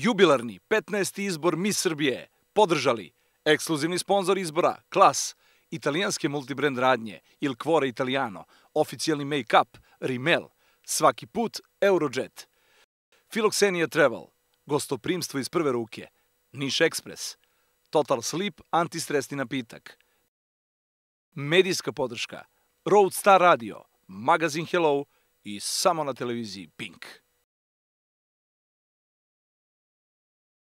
Jubilarni 15. izbor Miss Srbije podržali ekskluzivni sponsor izbora Klas, italijanske multibrand radnje Il Quore Italiano, oficijalni make-up Rimmel, svaki put Eurojet, Filoxenia Travel, gostoprimstvo iz prve ruke, Niš Express, Total Sleep antistresni napitak, medijska podrška, Roadstar Radio, magazin Hello i samo na televiziji Pink.